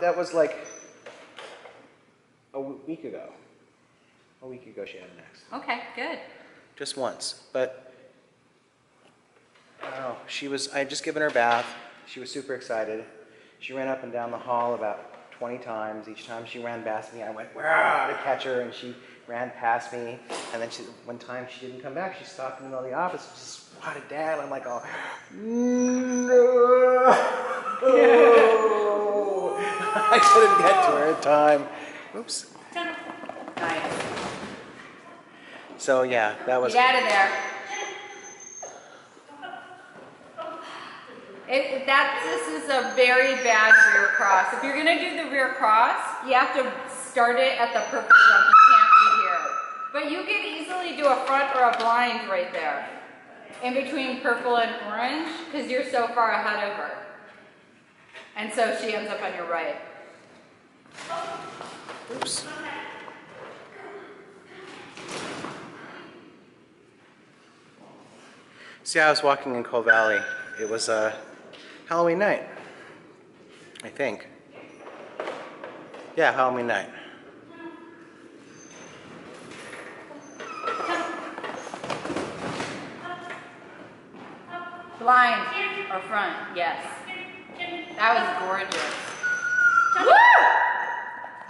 that was like a week ago. A week ago she had an accident. Okay, good. Just once. But I don't know. She was, I had just given her a bath. She was super excited. She ran up and down the hall about 20 times. Each time she ran past me, I went, Wah! to catch her, and she ran past me. And then she, one time she didn't come back. She stopped in the middle of the office. She just swatted down. I'm like, oh, no. I couldn't get to her in time. Oops. Nice. So yeah, that was. Get out of there. It, that, this is a very bad rear cross. If you're gonna do the rear cross, you have to start it at the purple jump. You can't be here. But you can easily do a front or a blind right there. In between purple and orange, because you're so far ahead of her. And so she ends up on your right. Oops. See, I was walking in Coal Valley. It was uh, Halloween night, I think. Yeah, Halloween night. Blind or front, yes. That was gorgeous. Woo!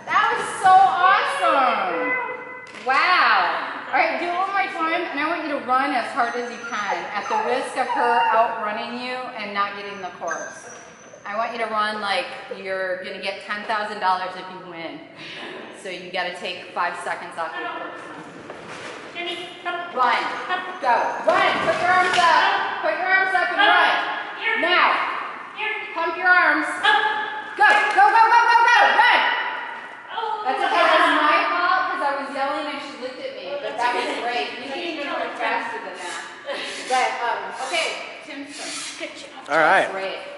That was so awesome! Wow. All right, do it one more time, and I want you to run as hard as you can at the risk of her outrunning you and not getting the course. I want you to run like you're gonna get $10,000 if you win. So you gotta take five seconds off your course. Run. Go. Run. Put your arms up. Put your arms up and run. Now. Pump your arms. Go. Go, go, go, go, go. Run. That's okay. That's my fault because I was yelling and she looked at me. But that was great. You can even run faster than that. But, um, okay. Timson. All right. Great.